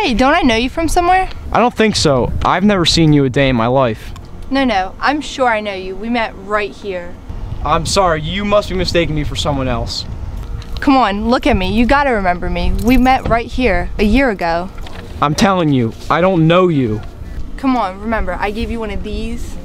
Hey, don't I know you from somewhere? I don't think so. I've never seen you a day in my life. No, no, I'm sure I know you. We met right here. I'm sorry, you must be mistaking me for someone else. Come on, look at me. You gotta remember me. We met right here a year ago. I'm telling you, I don't know you. Come on, remember, I gave you one of these.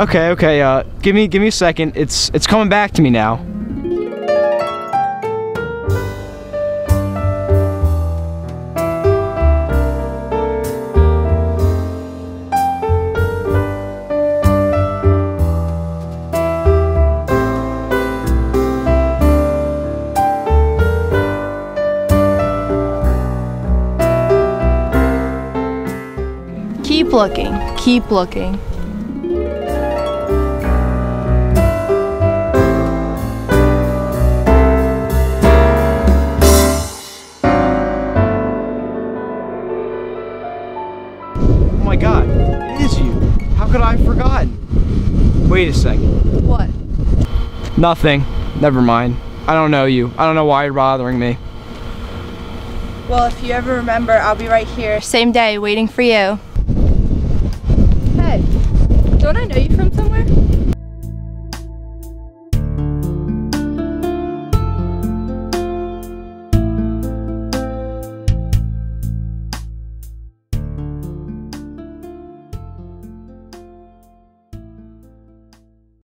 Okay, okay, uh, give me, give me a second. It's, it's coming back to me now. Keep looking, keep looking. My god, it is you. How could I have forgotten? Wait a second. What? Nothing. Never mind. I don't know you. I don't know why you're bothering me. Well, if you ever remember, I'll be right here. Same day, waiting for you. Hey, don't I know you from somewhere?